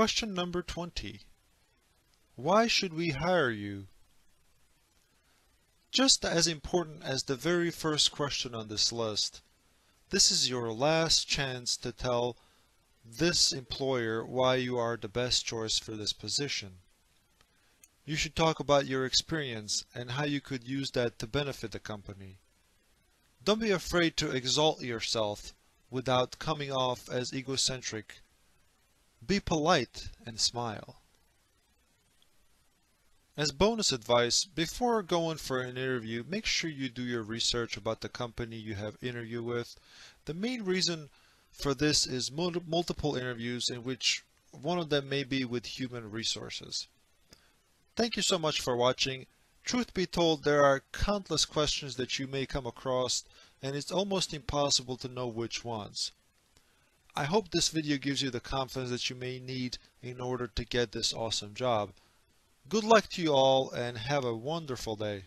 Question number 20. Why should we hire you? Just as important as the very first question on this list, this is your last chance to tell this employer why you are the best choice for this position. You should talk about your experience and how you could use that to benefit the company. Don't be afraid to exalt yourself without coming off as egocentric. Be polite and smile. As bonus advice, before going for an interview, make sure you do your research about the company you have interview with. The main reason for this is multiple interviews in which one of them may be with human resources. Thank you so much for watching. Truth be told, there are countless questions that you may come across and it's almost impossible to know which ones. I hope this video gives you the confidence that you may need in order to get this awesome job. Good luck to you all and have a wonderful day.